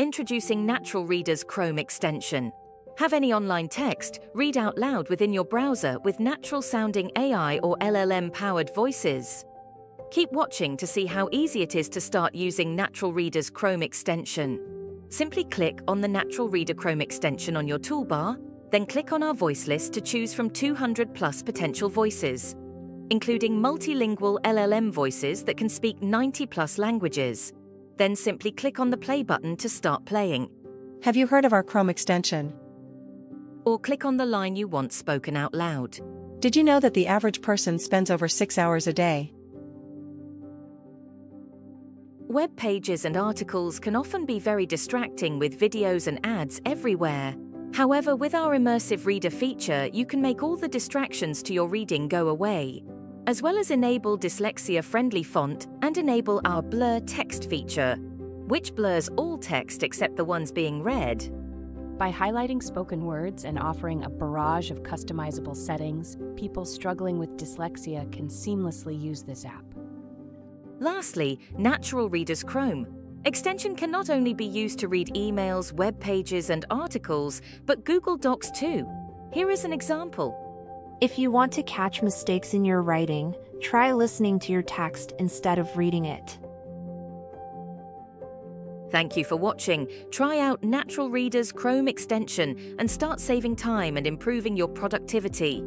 Introducing Natural Reader's Chrome extension. Have any online text, read out loud within your browser with natural sounding AI or LLM powered voices. Keep watching to see how easy it is to start using Natural Reader's Chrome extension. Simply click on the Natural Reader Chrome extension on your toolbar, then click on our voice list to choose from 200 plus potential voices, including multilingual LLM voices that can speak 90 plus languages. Then simply click on the play button to start playing, Have you heard of our Chrome extension? or click on the line you want spoken out loud. Did you know that the average person spends over six hours a day? Web pages and articles can often be very distracting with videos and ads everywhere. However, with our immersive reader feature, you can make all the distractions to your reading go away, as well as enable dyslexia friendly font and enable our blur text feature, which blurs all text except the ones being read. By highlighting spoken words and offering a barrage of customizable settings, people struggling with dyslexia can seamlessly use this app. Lastly, Natural Reader's Chrome. Extension can not only be used to read emails, web pages, and articles, but Google Docs too. Here is an example. If you want to catch mistakes in your writing, try listening to your text instead of reading it. Thank you for watching. Try out Natural Reader's Chrome extension and start saving time and improving your productivity.